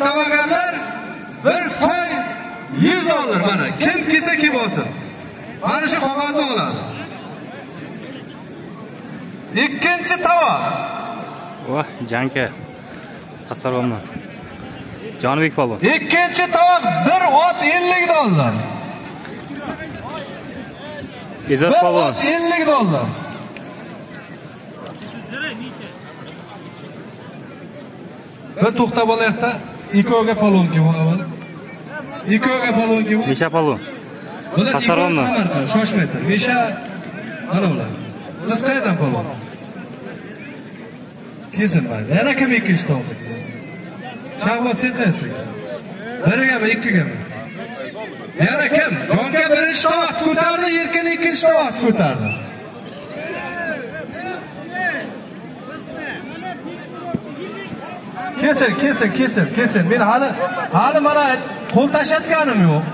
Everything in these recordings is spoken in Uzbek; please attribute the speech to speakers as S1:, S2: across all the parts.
S1: da'vogarlar bir toy 100 dollar mana. Kim kelsa kim olsin. Mana shu qog'ozni oladi. Ikkinchi tovoq
S2: voh janka. Astaromni. Jonibek polvon.
S1: ikkinchi tovoq bir ot 50 dollar.
S2: Izzat
S1: bir
S2: polvon.
S1: ot 50 dollar. Bir to'xtab olayapti ikkovga palon kim avval ikkovga palon kim
S2: Misha polvon.
S1: bular ikkovi
S2: Qasarg'ommi?
S1: samarqand shoshmaydi misha mana ular siz qayerdan palon kelsin mayli yana kim ikkinchi tovoq shahvat sen qayersan birigami ikkigami yana kim jonka birinchi tovoqni ko'tardi erkin ikkinchi tovoqni ko'tardi kelsin kelsin kelsin kelsin men hali hali mana qo'l tashlatganim yo'q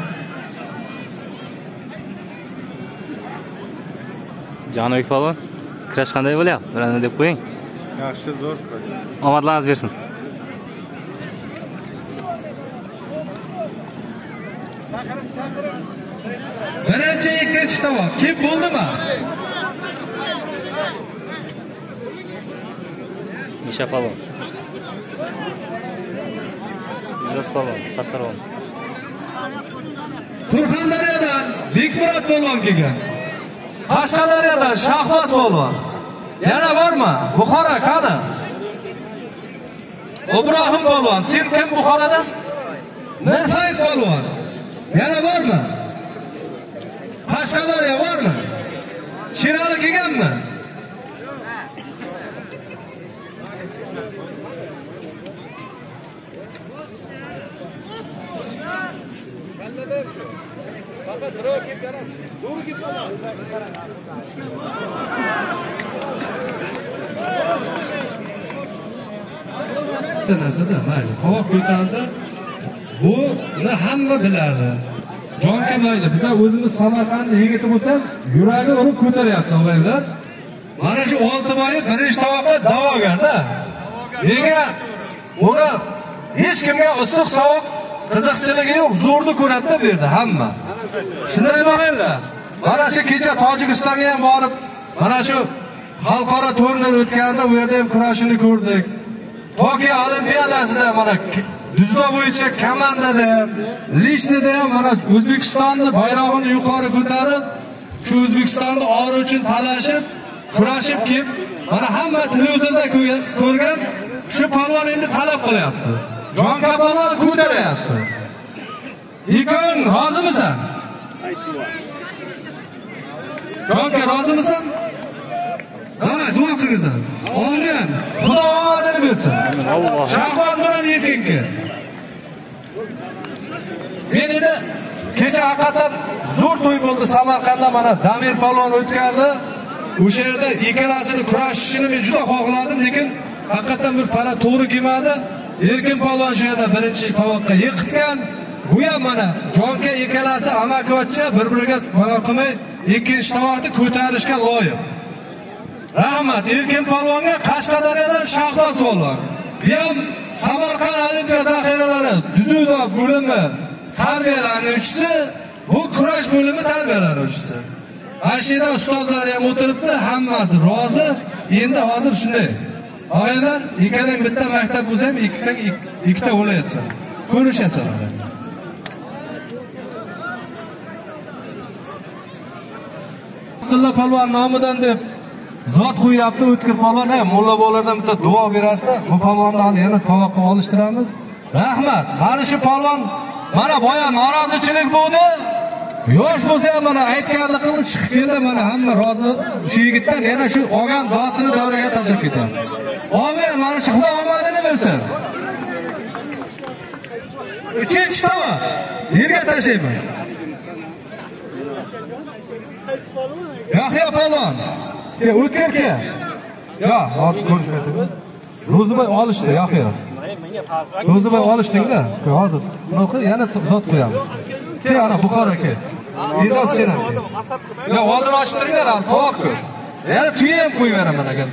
S2: Jonibek polvon. Kirash qanday bo'lyapti? Birani deb qo'ying.
S3: Yaxshi zo'r.
S2: Omadlaringiz bersin.
S1: birinchi ikkinchi tovoq kim bo'ldimi
S2: Misha polvon. Izzat polvon.
S1: Surxondaryodan bekmurod polvon kelgan qashqadaryodan shahboz polvon. Yana bormi? Buxoro qani? Ibrohim polvon sen kim buxorodan mirfayz polvon. Yana bormi? Qashqadaryo bormi? Sherali kelganmi bitta narsada mayli qovoq ko'tardi. Buni hamma biladi. Jonka mayli bizlar o'zimiz samarqandni yigiti bo'lsak yuragi urib ko'taryapti og'aylar mana shu oltimoyi birinchi tovoqqa da'vogarda menga uni hech kimga issiq sovuq qiziqchiligi yo'q zo'rni ko'radida bu yerda hamma. Shunday og'aylar mana shu kecha tojikistonga ham borib mana shu xalqaro turnir o'tganda u yerda ham kurashini ko'rdik Tokio Olimpiadasida mana dzyudo bo'yicha komandada ham, lishnida ham mana O'zbekistonni bayrog'ini yuqori ko'tarib, shu O'zbekistonni ori uchun talashib, kurashib kelib, mana hamma televizorda ko'rgan- shu polvon endi talab qilyapti. Jonka palvon ko'taryapti. Ikon rozimisan? Jonka rozimisan? Davay, duo qilingizlar. omin Xudo omadini bersin.
S2: Alloh.
S1: Shahboz bilan erkinki. Men endi kecha haqiqatan zo'r to'y bo'ldi Samarqandda mana Damir palvon o'tkardi. O'sha yerda ikkalasini kurashishini men juda xohladim, lekin haqiqatan bir para to'g'ri kelmadi. Erkin palvon shu yerda birinchi tovoqqa yiqitgan. Bu ham mana jonka ikkalasi amakivachcha bir-biriga mana qilmay ikkinchi tomoqni ko'tarishga loyiq. Rahmat Erkin Palvonga Qashqadaryodan Shahboz polvon. Bu ham Samarqand Olimpiya zaxiralari dzyudo bo'limi tarbiyalanuvchisi, bu kurash bo'limi tarbiyalanuvchisi. Ashira ustozlar ham o'tiribdi, hammasi rozi. Endi hozir shunday. Og'aylar, ikkalang bitta maktab bo'lsa ham ikkita ikkita o'layotsan. ko'rishasan Abdulla Palvon nomidan deb zot qo'yyapti o'tkir palvon. Ham mulla bolalardan bitta duo berasizda bu palvonni hali yana tovoqqa olishtiramiz. Rahmat. Mana shu palvon mana boya norozichilik bo'ldi. Yosh bo'lsa ham mana aytganini qildi chiqib keldi. Mana hamma rozi shu yigitdan yana shu olgan zotini davraga tashlab ketadi. Omin mana shu xudo omadini bersin. Uchinchi tovoq yerga tashlayman Yahya polvon Ke o'tkir ke. Yo, hozir ko'rishmaydi. Ro'ziboy olishdi Yahya. Ro'ziboy olishdingda. Hozir. Nima yana zot qo'yamiz. Ke ana Buxoro ke. Izot sen. Yo, oldin ochib turinglar, hali tovoq. Yana tuya ham qo'yib beraman agar.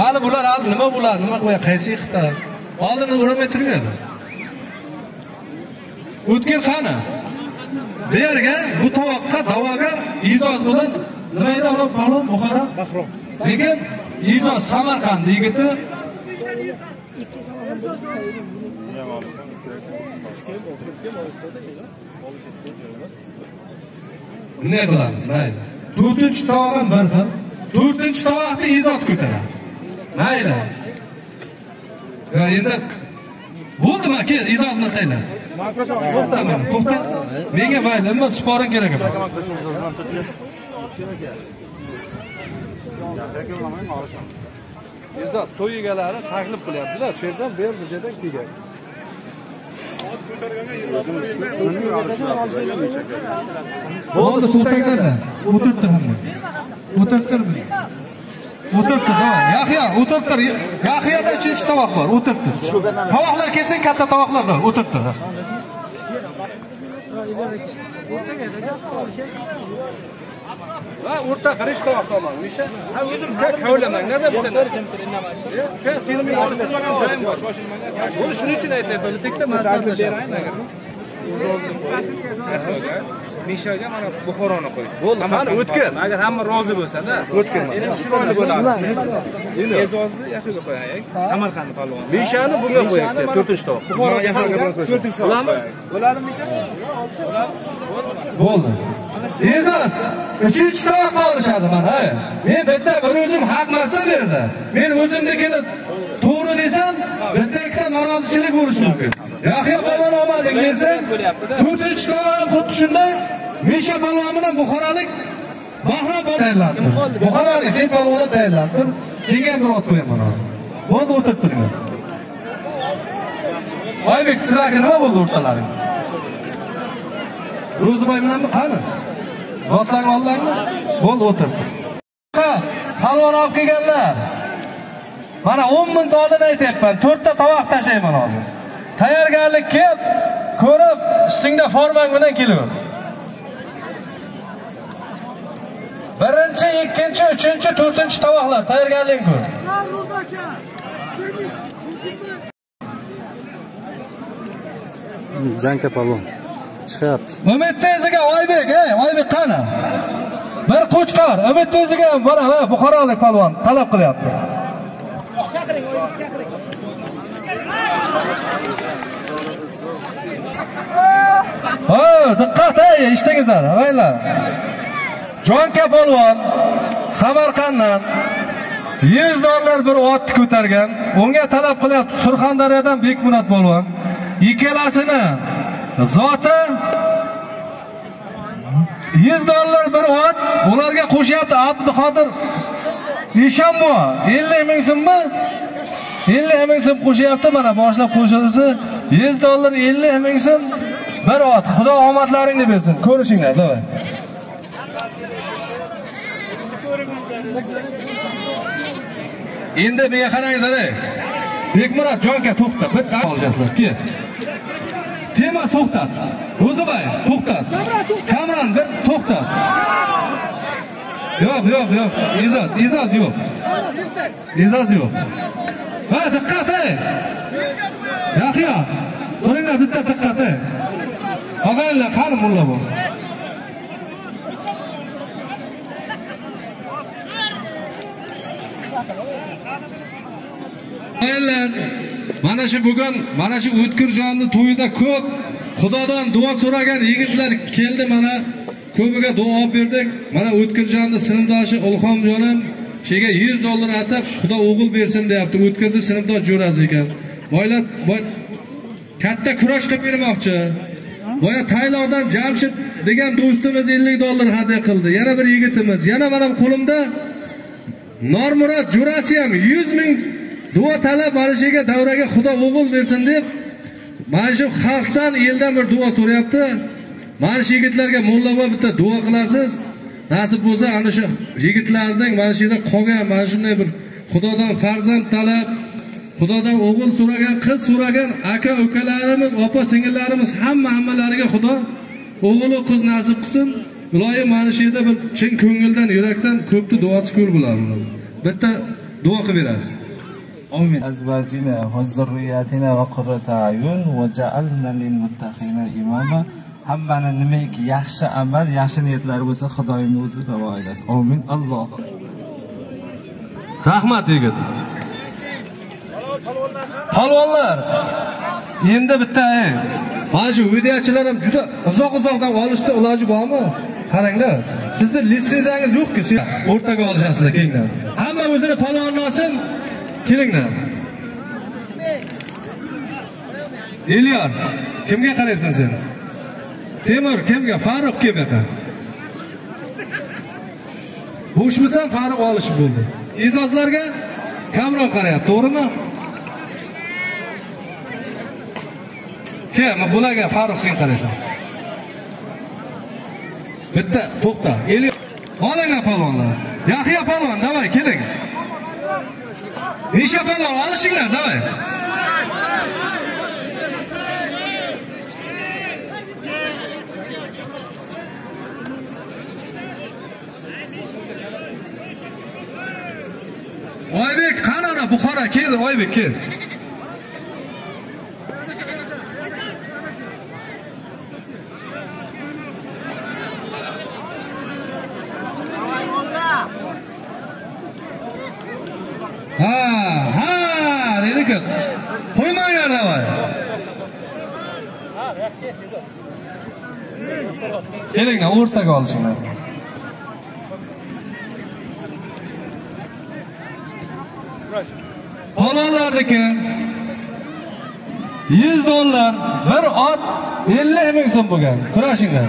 S1: Hali bular hali nima bular? Nima qo'ya? Qaysi yiqitda? Oldin uramay turinglar. o'tkir qani bu yerga bu tovoqqa da'vogar izoz bilan nima edi ana palon buxoro? Lekin izoz samarqand yigiti. Bunday qilamiz? Mayli. To'rtinchi tovoq ham bir xil. To'rtinchi tovoqni izoz ko'taradi. Mayli. Endi bo'ldimi aka ijozatni tayinladi to'xta menga mayli nima sporing kerak emas
S3: E'zoz to'y egalari taklif qilyaptilar. Sherzam ber bu yerdan kelgan.
S1: bo'ldi to'xtanglarda o'tiribdi hamma o'tiribdir o'tiribdi yaxya o'tiribdir yaxyada uchinchi tovoq bor o'tiribdi tovoqlar kelsin katta tovoqlarda o'tiribdi
S3: Va o'rta qarish tovoq tomon. Misha. Ha o'zim kavlamang. Nerda bittalar? Ka seni men olishtirmagan joyim bor. Shoshilmang. Buni shuning uchun aytyapman. Tekda maslahatlashamiz. Mishaga mana Buxoroni qo'y. Bo'ldi. Qani o'tkir. Agar hamma rozi bo'lsa-da. O'tkir. Endi chiroyli bo'ladi. E'zozni yaxshiga qo'yaylik. Samarqandni palvon. Mishani bunga qo'yapti. 4-tovoq. Buxoro yaxshiga qo'yapti. 4-tovoq. Bo'ladimi? Bo'ladimi Misha?
S1: bo'ldi e'zoz uchinchi tovoqqa olishadi mana men bitta bir o'zim haq narsa berdi men o'zimnikini desam bitta ikkita norozichilik bo'lishi mumkin. Yaxya polvon omading to'rtinchi tovoq ham xuddi shunday misha polvon bilan buxorolik bahrom polvon tayinlandi buxorolik sen polvonni tayinlandi senga ham bir ot qo'yaman hozir. Bo'ldi o'tirib turinglar oybek sizlarga nima bo'ldi o'rtalaring? Ro'ziboy bilanmi qani zotlang oldingmi bo'ldi o'tir palvon olib kelganlar mana o'n minut oldin aytyapman. To'rtta tovoq tashlayman hozir. Tayyorgarlik kelib ko'rib ustingda formang bilan kelaver. Birinchi ikkinchi uchinchi to'rtinchi tovoqlar. Tayyorgarlik ko'r.
S2: Zanka palvon chiqyapti.
S1: Umid teziga oybek ey oybek qani? Bir qo'chqor. Umid teziga ham mana buxorolik palvon talab qilyapti ha diqqat ey eshitingizlar avaylar. Jonka polvon samarqanddan yuz dollar bir otni ko'targan. Unga talab qilyapti surxondaryodan bekmunat polvon ikkalasini zoti 100 dollar bir ot ularga qo'shyapti abduqodir eshonbo 50 ming so'mmi 50 ming so'm qo'shyapti mana boshlab qo'shilsa 100 dollar 50 ming so'm bir ot xudo omadlaringni bersin. Ko'rishinglar davay. Endi menga qarangizlar ey bekmurod jonka to'xta bitta olasizlar kel temur to'xtat ro'zibay to'xtat kamron bir to'xtat yo'q yo'q yo'q e'zoz e'zoz yo'q e'zoz yo'q ha diqqat ey yaxya turinglar bitta diqqat ey qolganlar qani mulla bu. Aylar, mana shu bugun mana shu o'tkir jonni to'yida ko'p xudodan duo so'ragan yigitlar keldi mana ko'piga duo olib berdik. Mana o'tkirjonni sinfdoshi ilhomjonim shega 100 dollar atab xudo o'g'il bersin deyapti. O'tkirni sinfdosh jo'rasi ekan. Boylar katta kurash qilib bermoqchi. Boya tayloqdan jamshid degan do'stimiz 50 dollar hadya qildi. Yana bir yigitimiz. Yana mana qo'limda Normurod jo'rasi ham 100 ming duo talab mana shu yerga davraga Xudo o'g'il bersin deb mana shu xalqdan eldan bir duo so'rayapti. Mana shu yigitlarga mullabo bitta duo qilasiz. Nasib bo'lsa ana shu yigitlarning mana shu yerda qolgan mana shunday bir Xudodan farzand talab, Xudodan o'g'il so'ragan, qiz so'ragan aka ukalarimiz, opa singillarimiz hamma hammalariga Xudo o'g'il qiz nasib qilsin. Iloyim mana shu yerda bir chin ko'ngildan, yurakdan ko'pni duosi ko'l bo'ladi. Bitta duo qilib berasiz.
S4: آمين أزواجنا وذرياتنا وقرة أعين وجعلنا للمتقين إماما Hammani nimaiki yaxshi amal yaxshi niyatlar bo'lsa xudoyim o'zi ravo aylasin. Omin. Alloh.
S1: Rahmat yigit. Palvonlar endi bitta mana shu videochilar ham juda uzoq uzoqdan olishni iloji bormi? Qaranglar sizni litsenziyangiz yo'qku siz o'rtaga olishasizlar kelinglar. Hamma o'zini palvonni olsin kelinglar. Elyor kimga qarayapsan sen temur kimga? Farruh kimga bo'shmisan farruh olishib bo'ldi. E'zozlarga kamroq qarayapti to'g'rimi? Kim? Bularga farruh sen qaraysan. Bitta to'xta. Olinglar palvonlar. Yaxya palvon davay keling. Misha palvon olishinglar davay. Oybek qani ana buxoro keldi oybek kel. Ha ha dediki qo'ymanglar davay. Kelinglar o'rtaga olsinlar. Palonlarniki 100 dollar, bir ot 50 ming so'm bo'lgan. Kurashinglar.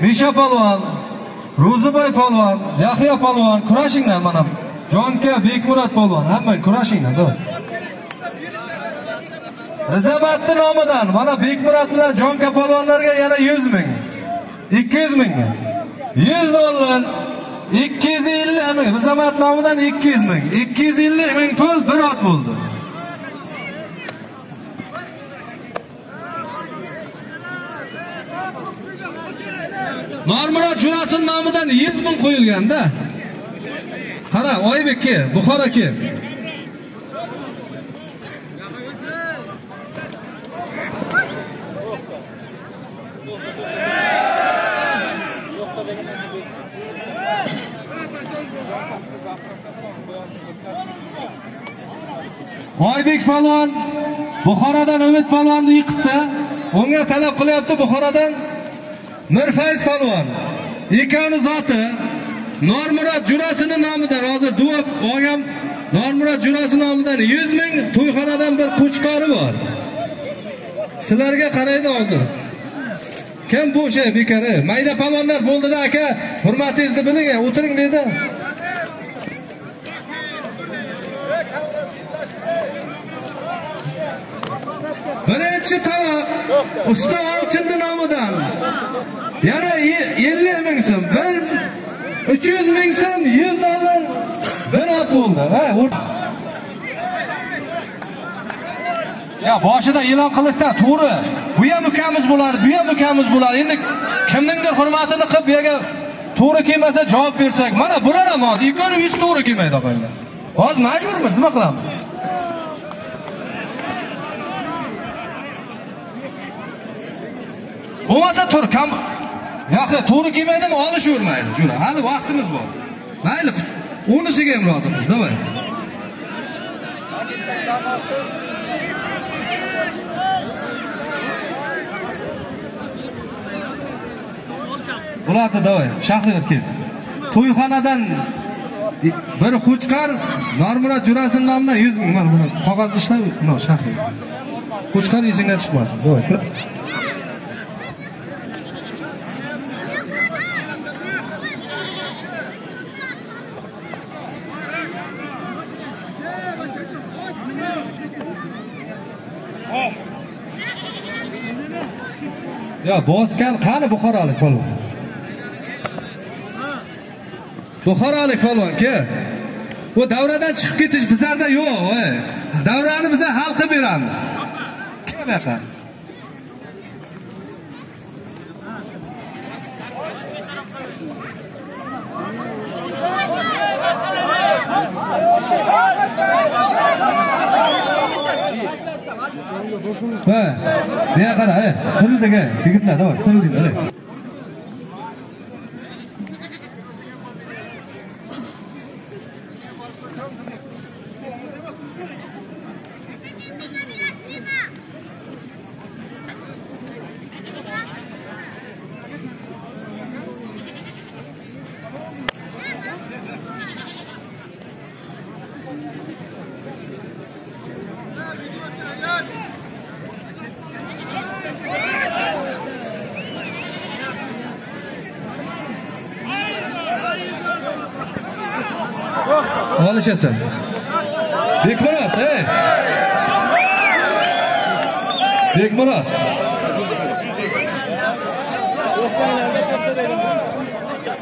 S1: Misha polvon, Ro'ziboy polvon, Yahyo polvon kurashinglar mana. Jonka Bekmurod polvon, hammang kurashinglar, dur. Rizabatni nomidan mana Bekmurod bilan Jonka polvonlarga yana yuz ming. ikki yuz mingga yuz dollar 250 ming Rizabat nomidan 200 ming. 250 ming pul bir ot bo'ldi. Normurod Jurasin nomidan 100 ming qo'yilganda. Qara, Oybek ke, Buxoro ke. Oybek palvon Buxorodan Umid palvonni yiqitdi. Unga talab qilyapti Buxorodan Mirfayz palvon ikkani zoti Normurod Jurasini nomidan hozir duo olgan Normurod Jurasi nomidan 100 ming to'yxonadan bir qo'chqori bor. Sizlarga qaraydi hozir. Kim bu o'sha bekari? Mayda palvonlar bo'ldida aka, hurmatingizni biling, o'tiring dedi. Birinchi tovoq usta olchinni nomidan yana 50 ming so'm, bir 300 ming so'm, 100 dollar bir ot bo'ldi. Ya boshida e'lon qilishda to'g'ri. Bu ham ukamiz bo'ladi, bu ham ukamiz bo'ladi. Endi kimningdir hurmatini qilib bu yerga to'g'ri kelmasa javob bersak, mana bular ham hozir ikkovi hech to'g'ri kelmaydi og'aylar. Hozir majburmiz, nima qilamiz? Bo'lmasa tur, kam yaxshi to'g'ri kelmaydimi, olishavermaydi. Jura, hali vaqtimiz bor. Mayli, unisiga ham rozimiz, davay. Bularni davay, Shahriyor kel. To'yxonadan bir qo'chqar Normurod jurasini nomidan 100 ming mana buni qog'ozni ishlab, Shahriyor. Qo'chqar esingdan chiqmasin. Davay, yo bosgan qani buxorolik polvon? Buxorolik polvon ke? Bu davradan chiqib ketish bizlarda yo'q davrani biza hal qilib beramiz. Kim bu yoqqa va bu yoqqa qara ey sirilding ey yigitlar давай sirilding давай yashasin bekmurod ey bekmurod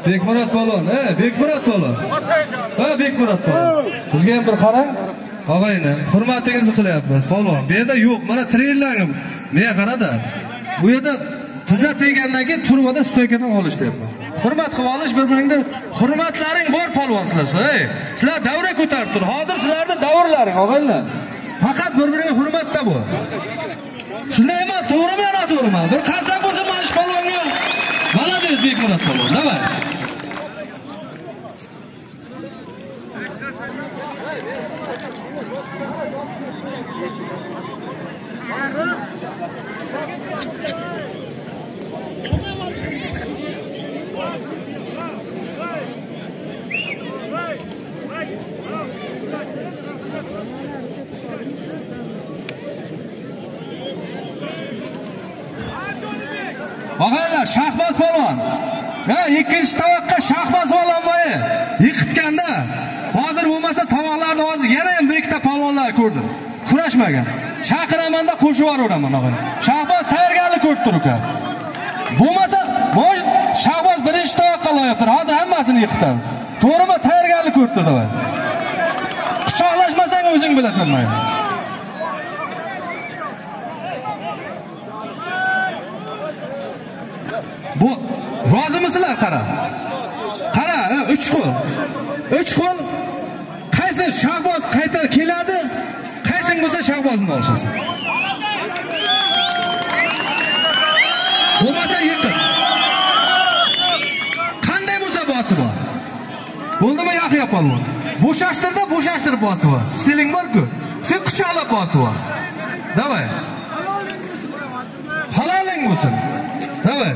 S1: bekmurod polvon ey bekmurod polvon ha bekmurod polvon bizga ham bir qarang. Og'ayni hurmatingizni qilyapmiz. Polvon bu yerda yo'q. Mana trenirlarni menga qarada bu yerda tiza tegandan keyin turmada stoykadan olish deyapman. Hurmat qilib olish bir biringni hurmatlaring bor polvon sizlar ey sizlar davra ko'tarib tur. Hozir sizlarni davrlaring og'aylar. Faqat bir biriga hurmatda bu. Shunday emas to'g'rimi yo noto'g'rimi? Bir qarsak bo'lsa mana shu polvonga молодец bekmurod polvon. Давай og'aylar shahboz polvon. Ya ikkinchi tovoqqa shahboz polvon yiqitganda hozir bo'lmasa tovoqlarni hozir yana ham bir ikkita polvonlar ko'rdim. Kurashmagan. Chaqiramanda qo'shib yuboraveraman og'aylar. Shahboz tayyorgarlik ko'rib tur uka bo'lmasa может shahboz birinchi tovoqqa loyibdir hozir hammasini yiqitadi. To'g'rimi? Tayyorgarlik ko'rib tur o'zing bilasan mayli. Bu rozimisizlar qara. Qara uch qo'l. Uch qo'l qaysi shahboz qayta keladi qaysing bo'lsa shahbozni olishasan bo'lmasa yiqit qanday bo'lsa bosi bor. Bo'ldimi yahyo polvon bo'shashtirda bo'shashtirib bosib bor stiling borku? Sen quchoqlab bosib bor давай haloling bo'lsin. Давай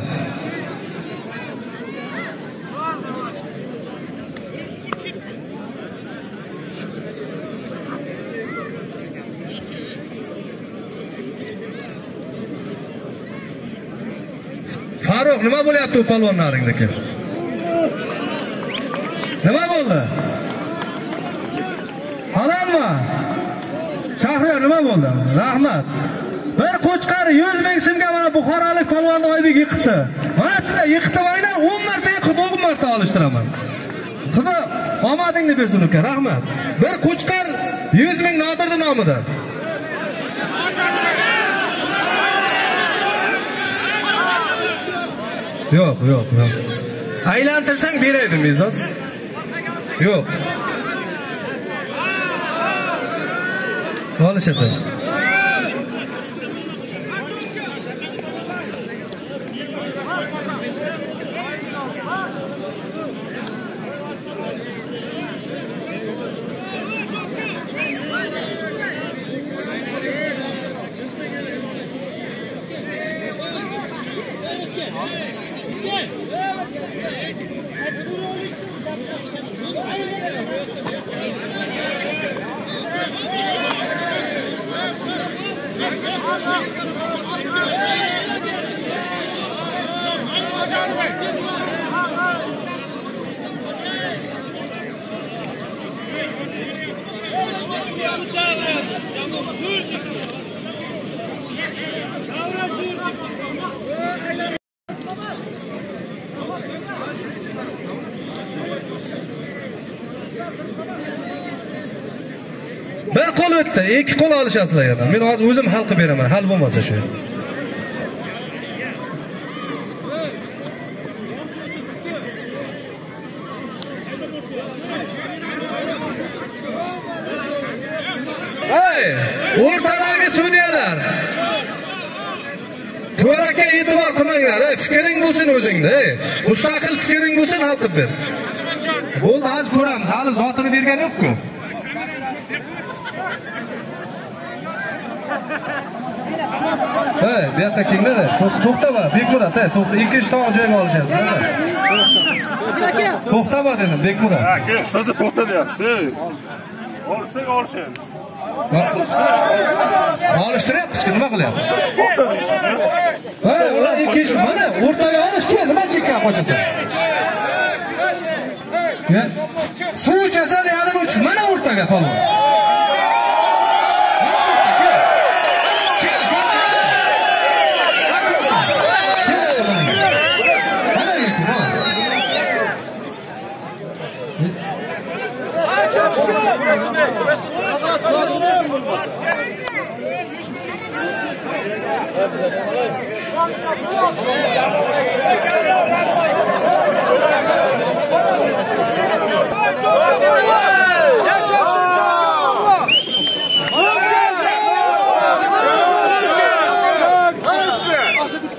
S1: Farruh nima bo'lyapti u polvonlaringdagi? Nima bo'ldi? Halolmi? Shahriyor nima bo'ldi? Rahmat. Bir qo'chqar 100 ming so'mga mana Buxorolik polvonni Oybek yiqitdi. Mana shunda yiqitmanglar 10 marta yiqitdi, 10 marta olishtiraman. Xudo omadingni bersin uka, rahmat. Bir qo'chqar 100 ming Nodirni nomida. Yo'q, yo'q, yo'q. Aylantirsang beraydim, Bezos. Yo'q. Olishasan.
S5: 一起
S1: 上 ikki qo'l olishasizlar yana men hozir o'zim hal qilib beraman. Hal bo'lmasa shu. O'rtadagi sudyalar. To'raga e'tibor qilmanglar. Ey, fikring bo'lsin o'zingda. Ey. mustaqil fikring bo'lsin hal qilib ber. Bo'ldi hozir ko'ramiz. Hali zotini bergani yo'qku. Hey bu yoqqa kelinglar to'xtama bekmurat ey, to'xta ikkinchi tovoq joyiga olishadi. To'xtama dedim bekmurat
S5: aka ustozi to'xta deyapsiz olsak olishadi
S1: olishtiryapmiz nima qilyapmiz? Hey ular ikkinchi mana o'rtaga olishga nima chekkan qochasan Ya, suv ichasan yarim uch mana o'rtaga polvon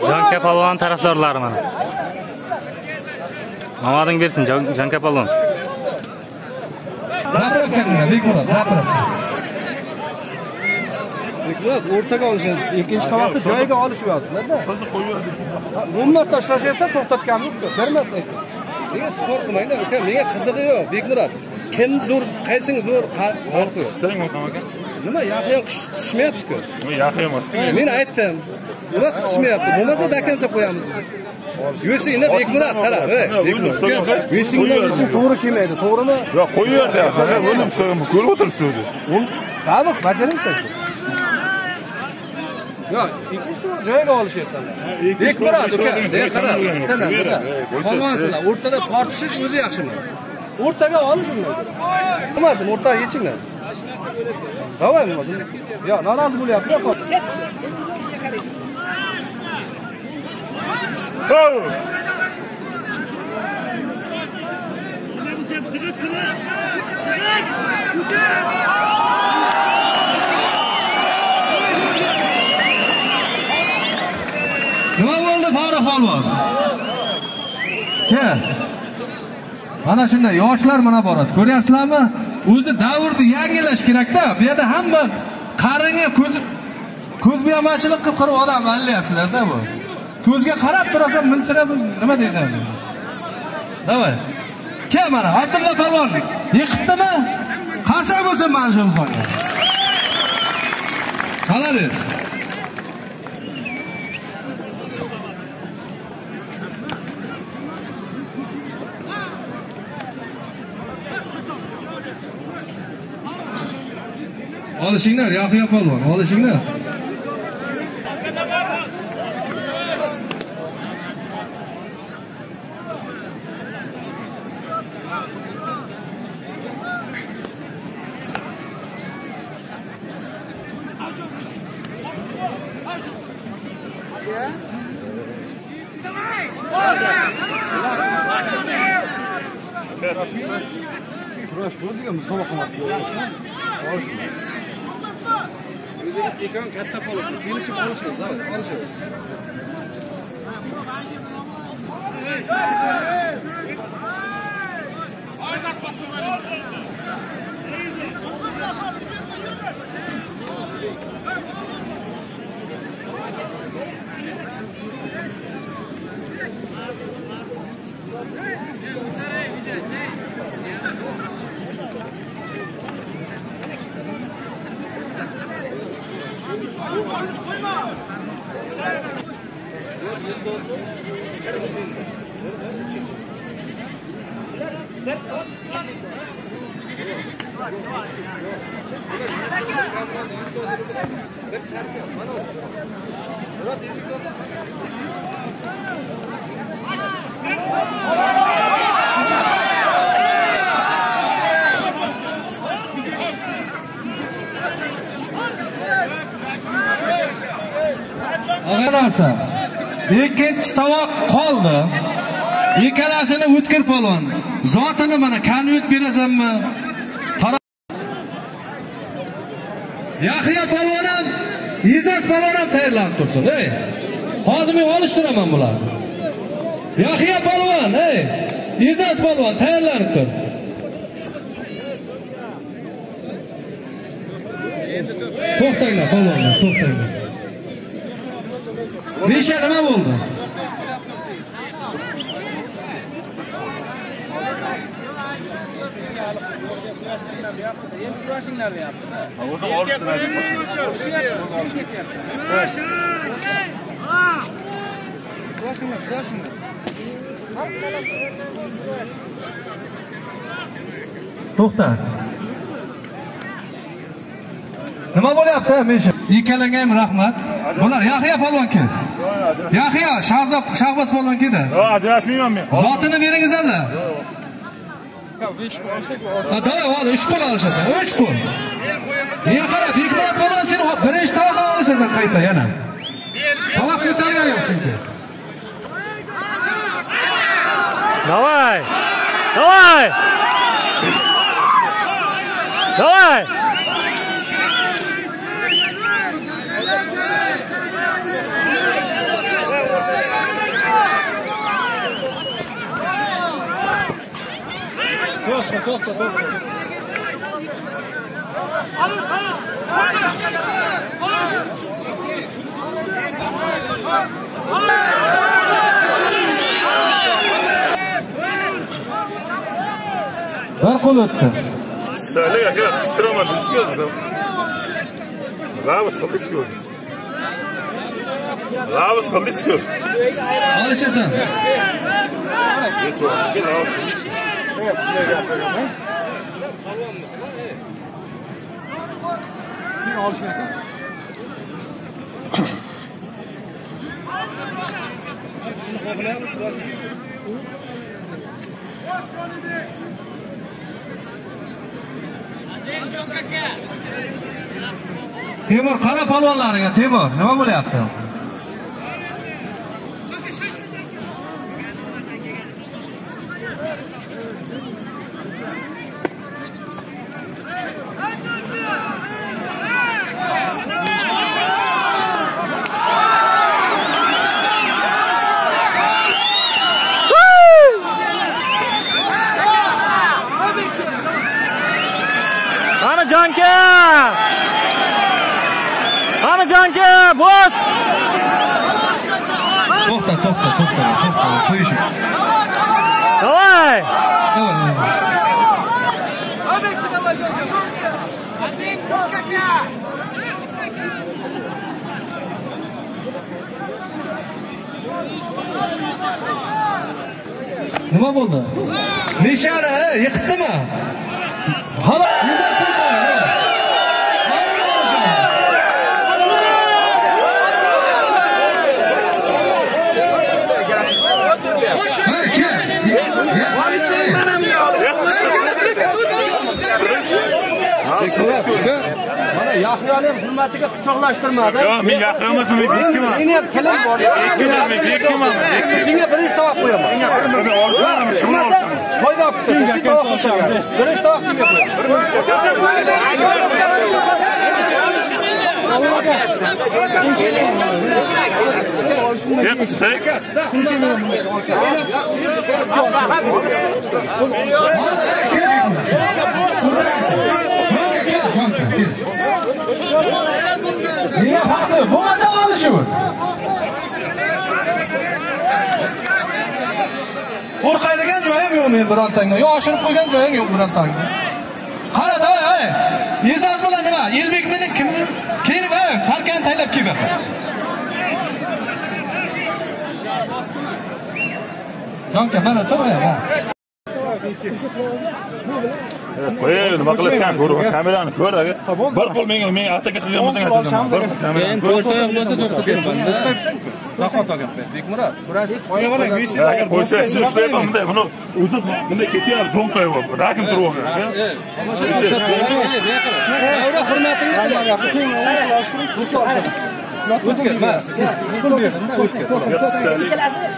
S2: Jon Kapalon tarafdorlari mana. Omading bersin Jon Jon Kapalon.
S1: gapirib kelinglar bekmurat
S3: Bekmurat o'rtaga olishadi. Ikkinchi tovoqni joyiga olishyaptilar-da. Bunlar tashlashyapsa to'xtatganim yo'q. Bir marta. Menga sport qilmanglar, uka. Menga qizig'i yo'q, Bekmurat. Kim zo'r, qaysing zo'r farqi yo'q.
S5: istang o'qam aka
S3: Nima yaxshi ham qishmayapti-ku.
S5: yaxshi emasku
S3: Men aytdim. Nima qilishmayapti? Bo'lmasa dakansa qo'yamiz. Yusingda Bekmurat. Bekmurat. Yusingda yusing to'g'ri kelmaydi, to'g'rimi?
S5: yo'q qo'yaver deyapsan o'zim so'raman ko'rib o'tiribsiz o'zi
S3: Qani, bajaringsan. Yo'q, ikkinchi to'g'ri joyiga olishyapsan. Bekmurat uka, deya qarab. bitta narsada. Polvonsizlar, o'rtada tortishish o'zi yaxshimi? O'rtaga olish undan. Bo'lmasin, o'rtaga yechinglar. Davay bo'lmasin. Yo, norozi bo'lyapti, yo'q.
S1: nima bo'ldi ke? Mana shunday yoshlar mana boradi. Ko'ryapsizlarmi? O'zi davrni yangilash kerakda. Bu yerda hamma qaringa ko'z ko'zbo'yamachilik qilib qilib odam allayapsizlarda bu. Ko'zga qarab turasan miltirab nima deysan? Давай kel mana abdulla polvon yiqitdimi? Qasam bo'lsin mana shu insonga. Молодец olishinglar yoqiya polvon olishinglar ikkinchi tovoq qoldi. Ikkalasini o'tkir polvon. Zotini mana konvert berasanmi? Yahiya polvon ham izas polvon ham tayyorlanib tursin ey. Hozir men olishtiraman bularni yahiya polvon ey. Izas polvon tayyorlanib tur. To'xtanglar polvonlar to'xtanglar. Misha nima bo'ldi?
S3: endi kurashinglar deyapti
S1: To'xta. Nima bo'lyapti, Misha? Ikkalanga ham rahmat. Bular Yaxya polvon kim? Yaxya, Shahzob, Shahbaz polvon kimda?
S5: Yo, ajrashmayman men.
S1: Zotini beringizlarda. Ha, davay, hozir 3 qo'l olishasan. 3 qo'l. Men qara, Bekmurod polvon sen birinchi tovoqqa olishasan qayta yana. Tovoq ko'targan yo'q chunki.
S2: Давай! Давай! Давай!
S1: Topla topla. Ver kol öttü.
S5: Söyle ya ya kıstıramadım istiyoruz da. Ravus kıldı istiyoruz. Ravus kıldı istiyoruz.
S1: Alışasın.
S5: Git oğlum git Ravus kıldı istiyoruz.
S1: Temur, qara polvonlariga, Temur, nima bo'lyapti?
S2: Qani Jonka! Qani Jonka, bos!
S1: To'xta, to'xta, to'xta, to'xta, qo'yish.
S2: Давай!
S1: Davay, davay. Nima bo'ldi? Nishani yiqitdimi? Hala.
S3: mana yahyoni ham hurmatiga quchoqlashtirmadi.
S5: Yo, men yaqinmasam men bekkiman.
S3: meni ham kelim bor.
S5: Bekkiman, men bekkiman.
S3: senga birinchi tovoq qo'yaman.
S5: Buni olishmadim, shuni
S3: Bo'lmasa, foyda olib ketasan. Birinchi tovoq senga qo'yaman.
S5: Hepsi.
S1: Nega haqli? Bo'lmasa olishi bu. Qo'rqadigan joyim yo'q men birontangdan. Yo oshirib qo'ygan joyim yo'q birontangdan. Qara davay, ey. Yesas bilan nima? Elbekmidi? Kimni? Kelib, ey, salkani taylab kelib. Jonka, mana to'g'ri, ha.
S5: Qo'y, nima qilayotgan ko'r, kamerani ko'r aka. Bir qo'l menga menga ataka qilgan bo'lsang aytaman. Bir qo'l kamerani ko'r.
S3: zahot aka bekmurod kurash
S5: Aka, Qo'ysa, siz ushlayapman bunday, buni uzib bunday ketyapti, do'ng qo'yib, rakim turib aka.
S3: davra hurmatingni qilyapti o'tkir mana chuqur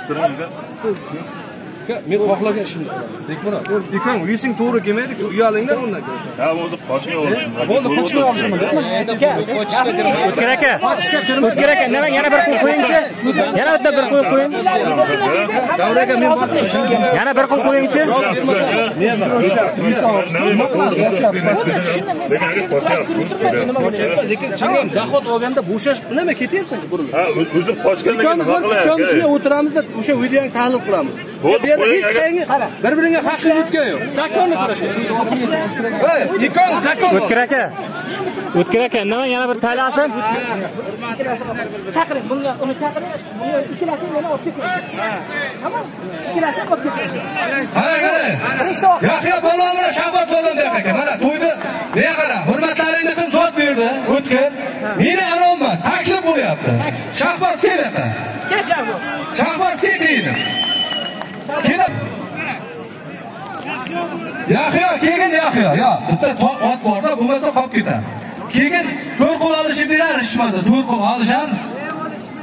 S3: berdimda o'tkir men xohlagan ishimni qilaman bekmurod ikong yuzing to'g'ri kelmaydi uyalinglar undan keyin
S5: ha o'zi qochmay olishim
S3: bo'ldi qochmay olishim
S2: o'tkir aka o'tkir aka nima yana bir qo'l qo'yingchi yana bitta bir qo'l qo'ying
S3: davra aka men
S2: yana bir qo'l qo'yingchi
S3: lekin sen ham zahot olganda bo'shashib nima ketyapsan burilib
S5: ha o'zim qochganda
S3: ikkovimiz bir uchamiz shunday o'tiramizda o'sha videoni tahlil qilamiz bu yerda hech qayerga bir biringga haqqing yutgan yo'q zakonni kurashadi ikkovimiz zakon
S2: o'tkir aka o'tkir aka nima yana bir taylasin
S6: chaqiring bunga uni chaqiring bunga ikkalasi meni olib keting tamom ikkalasi olib keting
S1: qarang qarang yahyo polvon bilan shahboz polvon deyapti aka mana to'yda menga qara hurmatlaringni qilib zot berdi o'tkir meni anov emas taklif bo'lyapti shahboz kel bu yoqqa
S6: kel shahboz
S1: shahboz kel keyin kelib yahyo keyin yahyo yo bitta ot borda bo'lmasa qolib ketadi. Keyin to'rt qo'l olishib berar hech bo'lmasa to'rt qo'l olishar.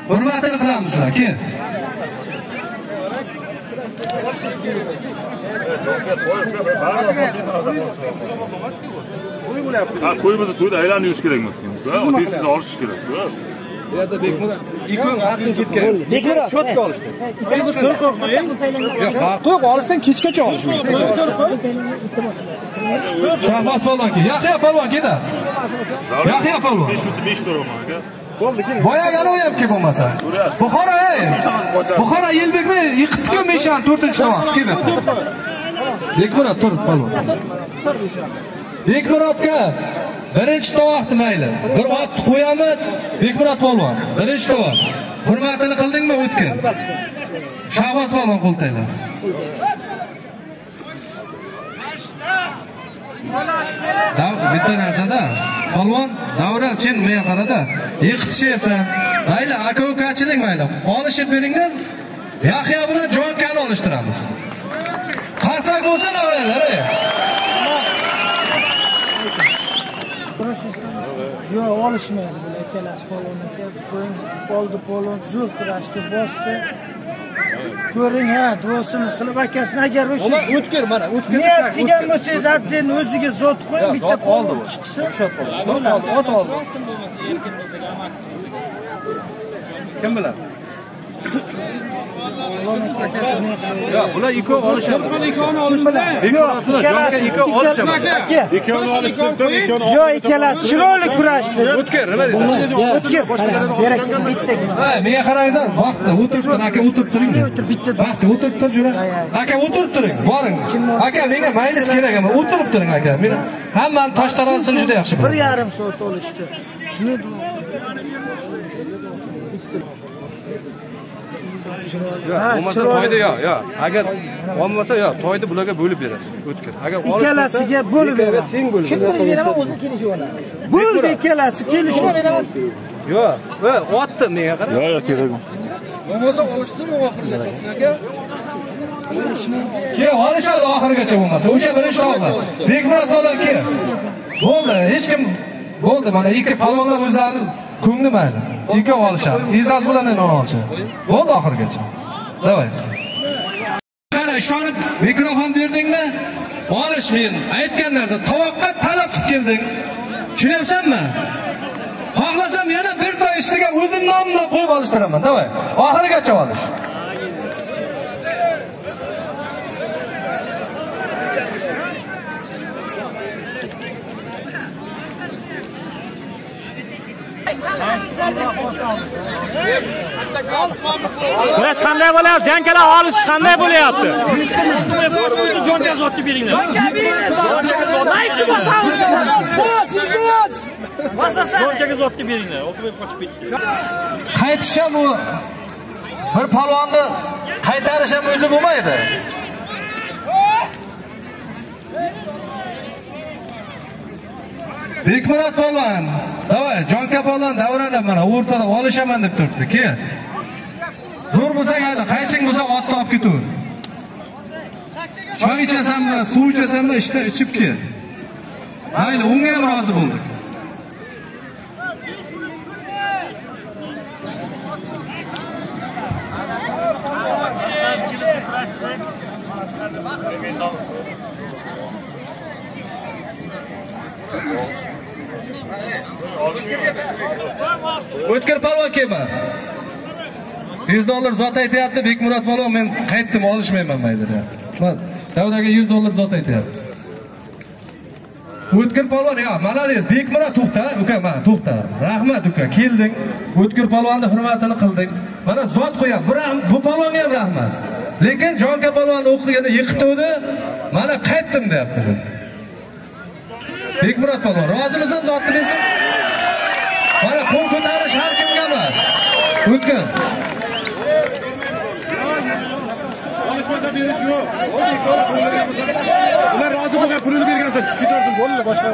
S1: Hurmatini qilamiz shular kel
S5: ha qo'yimizni to'yda aylanib yurish kerak emas tez tez olish kerak
S3: bu yerda bekmurod ikkoving haqqing ketgan bekmurod cho'tka olishdi. Yo'q farqi yo'q olsang kechgacha olish
S1: shahboz polvon kel yahyo polvon keldi yahyo polvon.
S5: Besh minutda besh to'raman aka.
S1: Boyagani ham kel bo'lmasa. Buxoro ey! Buxoro yelbekmi? Yiqitdiku meshani to'rtinchi tovoq kel bu yoqqa. bekmurod tur polvon. Bekmurodga birinchi tovoqni mayli. Bir otni qo'yamiz. Bekmurod polvon birinchi tovoq. Hurmatini qildingmi o'tkin shahboz polvon qo'ltaylar. Dav- bitta narsada. Polvon davra sen menga qarada. Yiqitishyapsan. Mayli aka ukachilik mayli. Olishib beringlar. Yahya bilan jonkani olishtiramiz. Qarsak bo'lsa avvallar ey
S6: yo'q olishmaydi bular ikkalasi polvon aka oldi polvon zo'r kurashdi bosdi. Ko'ring ha duosini qilib akasini agar o'sha
S3: o'tkir mana o'tkir
S6: niyat qilgan bo'lsangiz atdeni o'ziga zot qo'ying bitta polvon
S3: bu.
S6: chiqsa
S3: zot oldi ot oldi. kim biladi yo'q bular ikkov olishadi.
S6: kim biladi
S3: bekmurod bilan jonka ikkov olishadi?
S6: Aka yo'q ikkalasi chiroyli kurashdi.
S3: O'tkir nima deysan?
S6: O'tkir
S1: Ha, menga qaranglar vaqtda o'tirib tur aka o'tirib turing.
S6: Bitta
S1: vaqtda o'tirib tur jura aka o'tirib turing boring. Aka menga maylis kerak emas o'tirib turing aka. Meni hammani tosh tarozisini juda yaxshi
S6: bir yarim soat olishdi. Shuni
S3: yo'q bo'lmasa to'yda yo'q yo'q agar olmasa yo'q to'yda bularga bo'lib berasan o'tkir agar
S6: ikkalasiga bo'lib beraman
S3: teng bo'lib
S6: tushuntirib beraman o'zi kelishib oladi bo'ldi ikkalasi kelishib beraman
S3: yo'q va otni menga qara
S5: yo'q yo'q kerak
S1: keyin olishadi oxirigacha bo'lmasa o'sha birinchi tovoqlar bekmurod polvon kel bo'ldi hech kim bo'ldi mana ikki palvonlar o'zlarini ko'ngli mayli ikkov olishadi izaz bilan endi olishadi bo'ldi oxirigacha. Давай qara ishonib mikrofon berdingmi? Olish men aytgan narsa. Tovoqqa talab qilib kelding. Tushunyapsanmi? Xohlasam yana bir toy ustiga o'zim nomimdan qo'yib olishtiraman давай oxirigacha olish.
S2: Kurash qanday bo'lyapti? Jankalar olish qanday bo'lyapti?
S1: Qaytish ham u bir palvonni qaytarish ham o'zi bo'lmaydi. Bekmurat polvon davay jonka kapolon davrada mana o'rtada olishaman deb turibdi. Kel zo'r bo'lsang hayda qaysing bo'lsa otni olib ketaver. Choy ichasanmi suv ichasanmi ishda ichib kel mayli unga ham rozi bo'ldik. O'tkir kelma yuz dollar zot aytyapti bekmurod palvon men qaytdim olishmayman mayli deyapti Man davraga yuz dollar zot aytyapti. O'tkir palvon yo молодец bekmurod to'xta uka mana to'xta. Rahmat uka kelding. O'tkir polvonni hurmatini qilding. Mana zot qo'yapti bu rahm- bu palvonga ham rahmat. Lekin jonka polvonni o'qiganda yiqituvdi mana qaytdim deyapti. Bekmurod palvon rozimisan zotni bersin mana qo'l ko'tarish har kimga emas o'tkir
S7: Olishmasa berish yo'q. Ular rozi bo'lgan pulini bergansan, chiqib ketardim, bo'ldi boshqa.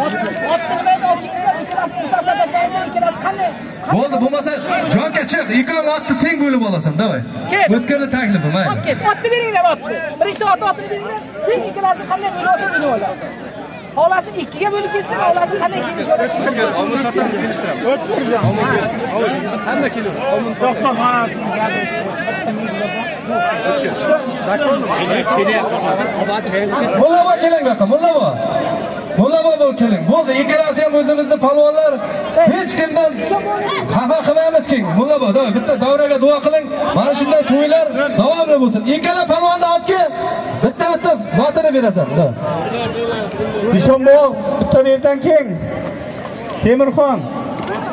S1: bo'ldi bo'lmasa jonka chiq ikkovini otni teng bo'lib olasan davay
S8: Ket.
S1: o'tkirni taklifi mayli.
S8: Otni beringlar otni. Birinchi otni otni beringlar. Teng ikkalasi qanday bo'lsa bo'lib oladi. Hovlasi ikkiga bo'lib ketsa, hovlasi qanday kelish oladi.
S1: mulla bobo keling bu yoqqa mulla bobo mulla bobo keling. Bo'ldi ikkalasi ham o'zimizni palvonlar hech kimdan xafa qilmaymiz keyin. Mulla bobo davay bitta davraga duo qiling. Mana shunday to'ylar davomli bo'lsin. Ikkala palvonni olib kel bitta bitta zotini berasan davay.
S7: Ishonbog' bitta yerdan keng. Temirxon.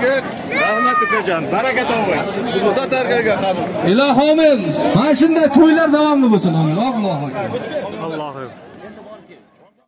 S3: rahmat ukajon baraka toping xudo targaga qabul
S1: ilohi omin mana shunday to'ylar davomli bo'lsin allohu akbar
S2: allohu